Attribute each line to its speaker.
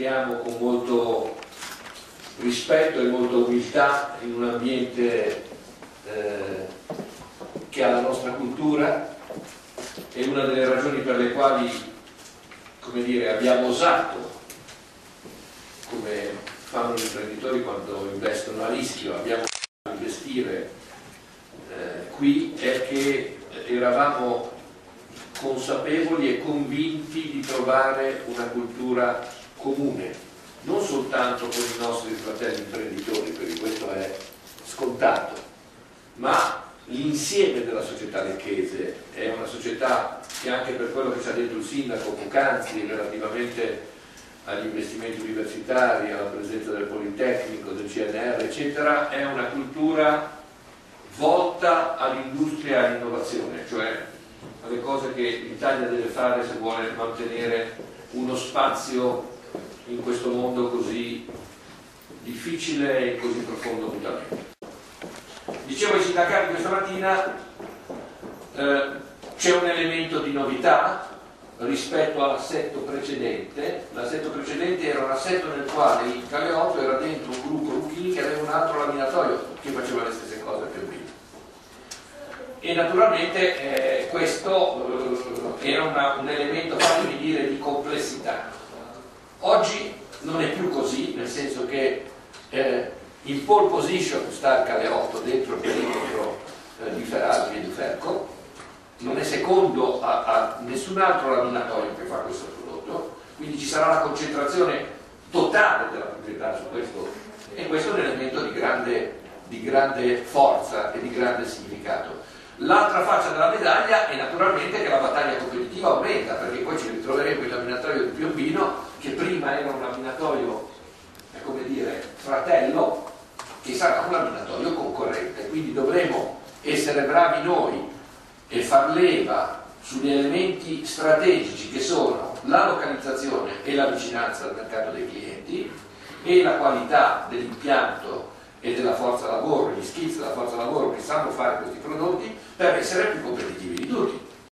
Speaker 1: Lavoriamo con molto rispetto e molta umiltà in un ambiente eh, che ha la nostra cultura e una delle ragioni per le quali dire, abbiamo osato, come fanno gli imprenditori quando investono a rischio, abbiamo osato investire eh, qui è che eravamo consapevoli e convinti di trovare una cultura comune, non soltanto con i nostri fratelli imprenditori, perché questo è scontato, ma l'insieme della società lecchese è una società che anche per quello che ci ha detto il sindaco Poc'anzi relativamente agli investimenti universitari, alla presenza del Politecnico, del CNR, eccetera, è una cultura volta all'industria e all'innovazione, cioè alle cose che l'Italia deve fare se vuole mantenere uno spazio in questo mondo così difficile e così profondo mutamento. Dicevo ai sindacati questa mattina eh, c'è un elemento di novità rispetto all'assetto precedente. L'assetto precedente era un assetto nel quale il Caleotto era dentro un gruppo Lucchini che aveva un altro laminatoio che faceva le stesse cose più o meno. E naturalmente eh, questo eh, era una, un elemento, fatemi dire, di complessità Oggi non è più così, nel senso che eh, in pole position sta il Caleotto dentro il perimetro eh, di Ferrari e di Ferco, non è secondo a, a, nessun altro laminatorio che fa questo prodotto, quindi ci sarà la concentrazione totale della proprietà su questo. E questo è un elemento di grande, di grande forza e di grande significato. L'altra faccia della medaglia è naturalmente che la battaglia competitiva aumenta, perché poi ci ritroveremo il laminatorio di Piombino, che prima era un laminatoio, come dire, fratello, che sarà un laminatoio concorrente. Quindi dovremo essere bravi noi e far leva sugli elementi strategici che sono la localizzazione e la vicinanza al mercato dei clienti e la qualità dell'impianto e della forza lavoro, gli skills della forza lavoro che sanno fare questi prodotti per essere più competitivi di tutti.